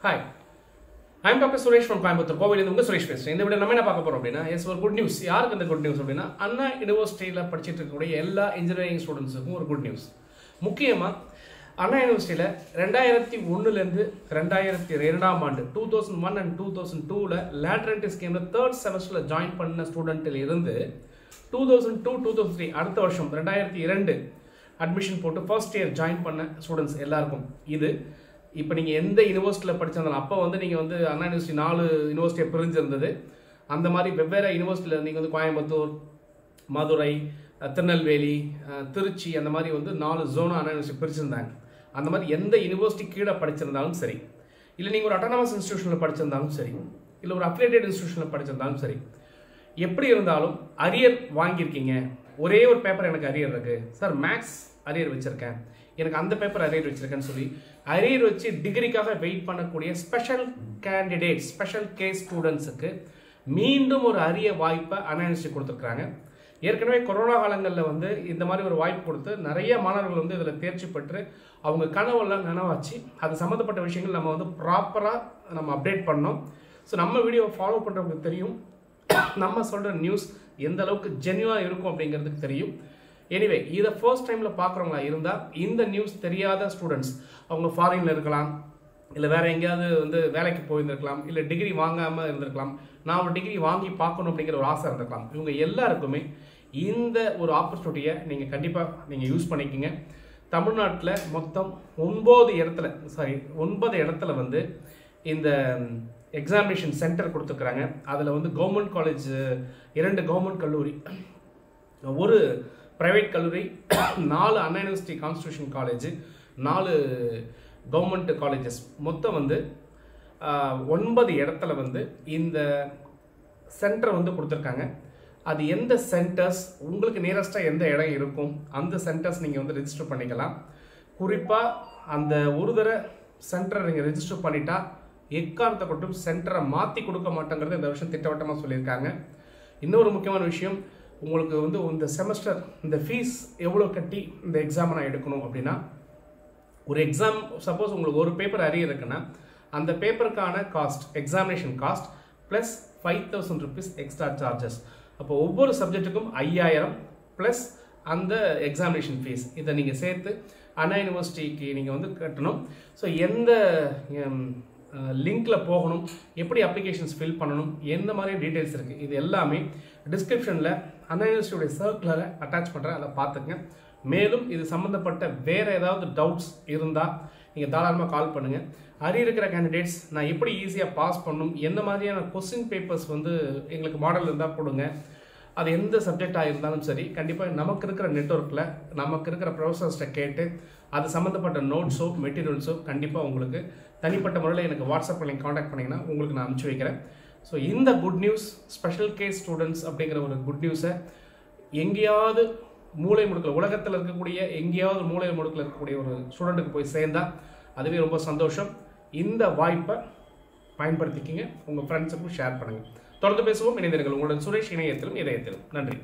Hi I'm doctor Suresh from Coimbatore கோவிலேருந்து உங்கள் சுரேஷ் பேசுகிறேன் இந்த விட நம்ம என்ன பார்க்க போகிறோம் அப்படின்னா எஸ் ஒரு குட் நியூஸ் யாருக்கு இந்த குட் நியூஸ் அப்படின்னா அண்ணா யூனிவர்சிட்டியில் படிச்சுட்டு இருக்கக்கூடிய எல்லா இன்ஜினியரிங் ஸ்டூடெண்ட்ஸுக்கும் ஒரு குட் நியூஸ் முக்கியமாக அண்ணா யூனிவர்சிட்டியில் ரெண்டாயிரத்தி ஒன்றுலேருந்து ரெண்டாயிரத்தி இரண்டாம் ஆண்டு two thousand one and two thousand டூவில் லேட்ரன்டி ஸ்கீமில் தேர்ட் செமஸ்டரில் ஜாயின் பண்ண ஸ்டூடெண்ட்டில் இருந்து two thousand two two thousand three அடுத்த வருஷம் ரெண்டாயிரத்தி இரண்டு அட்மிஷன் போட்டு ஃபர்ஸ்ட் இயர் ஜாயின் பண்ண ஸ்டூடெண்ட்ஸ் எல்லாருக்கும். இது இப்போ நீங்கள் எந்த யூனிவர்சிட்டியில் படிச்சிருந்தாலும் அப்போ வந்து நீங்கள் வந்து அண்ணா யூனிவர்சிட்டி நாலு யூனிவர்சிட்டியை பிரிஞ்சிருந்தது. அந்த மாதிரி வெவ்வேறு யூனிவர்சிட்டியில் நீங்கள் வந்து கோயம்புத்தூர் மதுரை திருநெல்வேலி திருச்சி அந்த மாதிரி வந்து நாலு ஜோன் அண்ணா யூனிவர்சிட்டி பிரிச்சிருந்தாங்க. அந்த மாதிரி எந்த யூனிவர்சிட்டி கீழே படிச்சிருந்தாலும் சரி இல்லை நீங்கள் ஒரு அட்டானமஸ் இன்ஸ்டியூஷனில் படிச்சிருந்தாலும் சரி இல்லை ஒரு அஃபிலேட்டட் இன்ஸ்டியூஷனில் படிச்சிருந்தாலும் சரி எப்படி இருந்தாலும் அரியர் வாங்கியிருக்கீங்க. ஒரே ஒரு பேப்பர் எனக்கு அரியர் இருக்கு. சார் மேக்ஸ் அரியர் வச்சிருக்கேன். எனக்கு அந்த பேப்பர் அரியர் வச்சிருக்கேன்னு சொல்லி அரியர் வச்சு டிகிரிக்காக வெயிட் பண்ணக்கூடிய ஸ்பெஷல் கேண்டிடேட் ஸ்பெஷல் கேஸ் ஸ்டூடெண்ட்ஸுக்கு மீண்டும் ஒரு அரிய வாய்ப்பை அனாலிசிச்சு கொடுத்துருக்குறாங்க. ஏற்கனவே கொரோனா காலங்களில் வந்து இந்த மாதிரி ஒரு வாய்ப்பு கொடுத்து நிறைய மாணவர்கள் வந்து இதில் தேர்ச்சி பெற்று அவங்க கனவெல்லாம் நனவாச்சு. அது சம்மந்தப்பட்ட விஷயங்கள் நம்ம வந்து ப்ராப்பராக நம்ம அப்டேட் பண்ணோம். ஸோ நம்ம வீடியோவை ஃபாலோ பண்ணுறவங்களுக்கு தெரியும். நம்ம சொல்கிற நியூஸ் எந்த அளவுக்கு ஜென்யூனாக இருக்கும் அப்படிங்கிறதுக்கு தெரியும். எனிவே இதை ஃபர்ஸ்ட் டைமில் பார்க்குறவங்களா இருந்தால் இந்த நியூஸ் தெரியாத ஸ்டூடெண்ட்ஸ் அவங்க ஃபாரினில் இருக்கலாம் இல்லை வேறு எங்கேயாவது வந்து வேலைக்கு போயிருந்திருக்கலாம் இல்லை டிகிரி வாங்காமல் இருந்திருக்கலாம் நான் ஒரு டிகிரி வாங்கி பார்க்கணும் அப்படிங்கிற ஒரு ஆசை இருந்திருக்கலாம். இவங்க எல்லாருக்குமே இந்த ஒரு ஆப்பர்ச்சுனிட்டியை நீங்கள் கண்டிப்பாக நீங்கள் யூஸ் பண்ணிக்கிங்க. தமிழ்நாட்டில் மொத்தம் ஒன்பது இடத்துல சாரி ஒன்பது இடத்துல வந்து இந்த எக்ஸாமினேஷன் சென்டர் கொடுத்துருக்குறாங்க. அதில் வந்து கவர்மெண்ட் காலேஜ் இரண்டு கவர்மெண்ட் கல்லூரி ஒரு ப்ரைவேட் கல்லூரி நாலு அண்ணா யூனிவர்சிட்டி கான்ஸ்டியூஷன் காலேஜ் நாலு கவர்மெண்ட் காலேஜஸ் மொத்தம் வந்து ஒன்பது இடத்துல வந்து இந்த சென்டர் வந்து கொடுத்துருக்காங்க. அது எந்த சென்டர்ஸ் உங்களுக்கு நியரஸ்ட்டாக எந்த இடம் இருக்கும் அந்த சென்டர்ஸ் நீங்கள் வந்து ரெஜிஸ்டர் பண்ணிக்கலாம். குறிப்பாக அந்த ஒரு தடவை சென்டரை நீங்கள் ரெஜிஸ்டர் பண்ணிட்டா எக்காரணத்தை கொண்டும் சென்டரை மாற்றி கொடுக்க மாட்டேங்கிறது இந்த வருஷம் திட்டவட்டமாக சொல்லியிருக்காங்க. இன்னொரு முக்கியமான விஷயம் உங்களுக்கு வந்து இந்த செமஸ்டர் இந்த ஃபீஸ் எவ்வளோ கட்டி இந்த எக்ஸாமை நான் எடுக்கணும் அப்படின்னா ஒரு எக்ஸாம் சப்போஸ் உங்களுக்கு ஒரு பேப்பர் அறிய இருக்குன்னா அந்த பேப்பருக்கான cost examination cost plus five thousand rupees extra charges அப்போ ஒவ்வொரு சப்ஜெக்ட்டுக்கும் ஐயாயிரம் ப்ளஸ் அந்த எக்ஸாமினேஷன் ஃபீஸ் இதை நீங்கள் சேர்த்து அண்ணா யூனிவர்சிட்டிக்கு நீங்கள் வந்து கட்டணும். ஸோ எந்த லிங்கில் போகணும். எப்படி அப்ளிகேஷன்ஸ் ஃபில் பண்ணணும்? எந்த மாதிரி டீட்டெயில்ஸ் இருக்குது இது எல்லாமே டிஸ்கிரிப்ஷனில் அண்ணா யூனிவர்சிட்டியோடைய சர்க்குலரை அட்டாச் பண்ணுறேன் அதை பார்த்துங்க மேலும் இது சம்மந்தப்பட்ட வேறு ஏதாவது டவுட்ஸ் இருந்தால் நீங்கள் தாராளமாக கால் பண்ணுங்கள் அரிய இருக்கிற கேண்டிடேட்ஸ் நான் எப்படி ஈஸியாக பாஸ் பண்ணணும் எந்த மாதிரியான கொஸ்டின் பேப்பர்ஸ் வந்து எங்களுக்கு மாடல் இருந்தால் கொடுங்க. அது எந்த சப்ஜெக்டாக இருந்தாலும் சரி கண்டிப்பாக நமக்கு இருக்கிற நெட்ஒர்க்கில் நமக்கு இருக்கிற ப்ரொஃபஸர்ஸ்ட்டை கேட்டு அது சம்மந்தப்பட்ட நோட்ஸோ மெட்டீரியல்ஸோ கண்டிப்பாக உங்களுக்கு தனிப்பட்ட முறையில் எனக்கு வாட்ஸ்அப்பில் நீங்கள் காண்டாக்ட் பண்ணிங்கன்னா உங்களுக்கு நான் அனுப்பிச்சி வைக்கிறேன். ஸோ இந்த good news special case students அப்படிங்கிற ஒரு குட் நியூஸை எங்கேயாவது மூளை முடுக்கில் உலகத்தில் இருக்கக்கூடிய எங்கேயாவது மூளை முடுக்கில் இருக்கக்கூடிய ஒரு ஸ்டூடெண்ட்டுக்கு போய் சேர்ந்தால் அதுவே ரொம்ப சந்தோஷம். இந்த வாய்ப்பை பயன்படுத்திக்கிங்க. உங்கள் ஃப்ரெண்ட்ஸுக்கும் ஷேர் பண்ணுங்கள் தொடர்ந்து பேசுவோம். இணைந்திருங்கள். உங்களுடன் சுரேஷ் இணையத்திலும் இதயத்திலும். நன்றி.